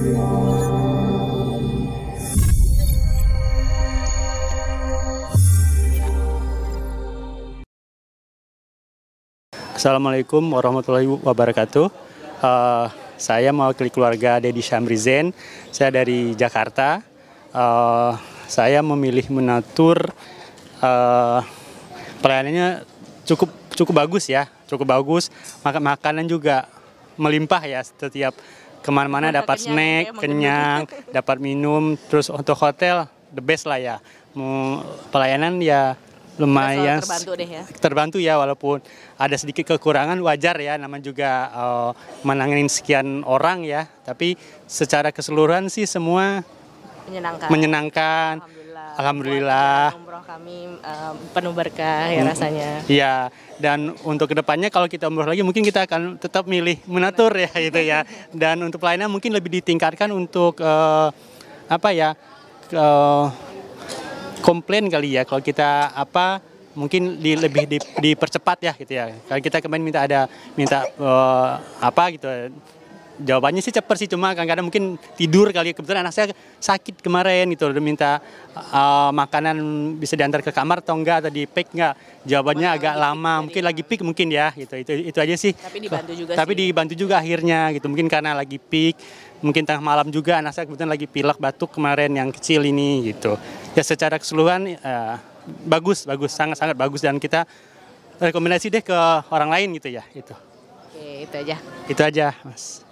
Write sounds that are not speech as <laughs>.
Assalamualaikum warahmatullahi wabarakatuh. Uh, saya mewakili keluarga Dedi Syamrizen. Saya dari Jakarta. Uh, saya memilih menatur uh, pelayanannya cukup cukup bagus ya, cukup bagus. Makan makanan juga melimpah ya setiap ke mana-mana dapat kenyang snack, ya, kenyang, <laughs> dapat minum. Terus untuk hotel the best lah ya. Pelayanan ya lumayan terbantu deh ya. Terbantu ya walaupun ada sedikit kekurangan wajar ya namanya juga uh, menangani sekian orang ya. Tapi secara keseluruhan sih semua menyenangkan. Menyenangkan. Alhamdulillah. Alhamdulillah. Umroh kami uh, penuh berkah ya rasanya. Iya, dan untuk ke depannya kalau kita umroh lagi mungkin kita akan tetap milih menatur ya itu ya. Dan untuk pelayanan mungkin lebih ditingkatkan untuk uh, apa ya? Uh, komplain kali ya kalau kita apa mungkin di, lebih di, dipercepat ya gitu ya. Kalau kita kemarin minta ada minta uh, apa gitu jawabannya sih cepat sih cuma kadang-kadang mungkin tidur kali kebetulan anak saya sakit kemarin gitu udah minta uh, makanan bisa diantar ke kamar atau enggak atau di pick enggak. Jawabannya agak lama mungkin lagi pick mungkin ya gitu. Itu itu aja sih. Tapi dibantu juga tapi sih. dibantu juga akhirnya gitu. Mungkin karena lagi pick mungkin tengah malam juga anak saya kebetulan lagi pilek batuk kemarin yang kecil ini gitu. Ya secara keseluruhan uh, bagus bagus sangat sangat bagus. Dan kita rekomendasi deh ke orang lain gitu ya itu Oke, itu aja. Itu aja mas